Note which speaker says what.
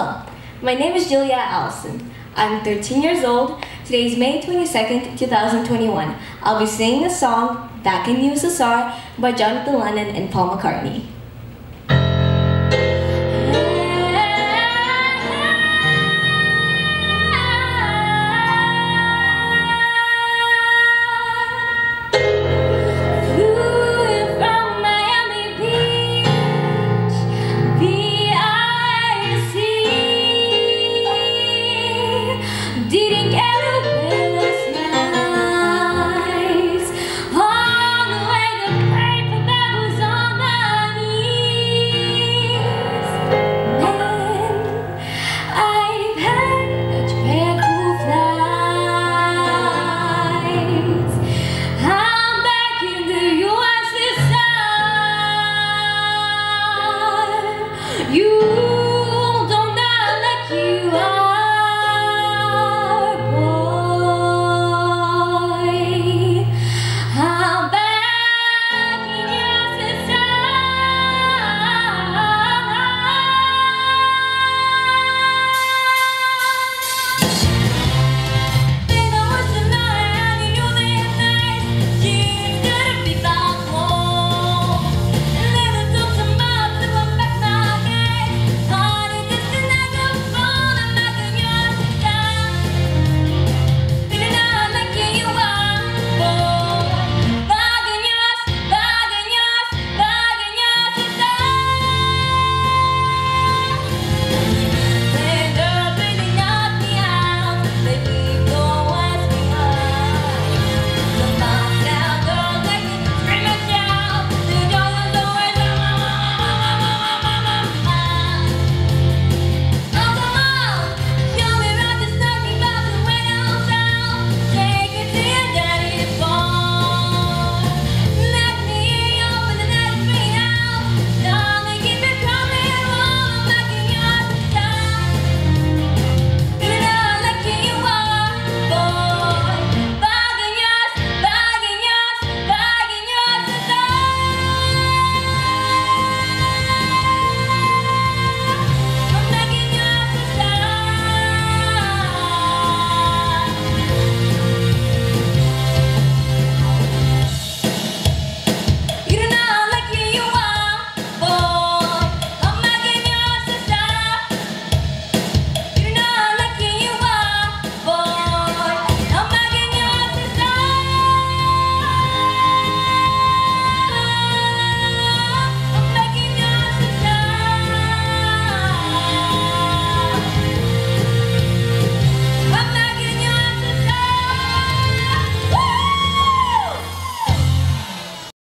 Speaker 1: Hello, My name is Julia Allyson. I'm 13 years old. Today is May 22nd, 2021. I'll be singing the song that can use in USSR by Jonathan Lennon and Paul McCartney.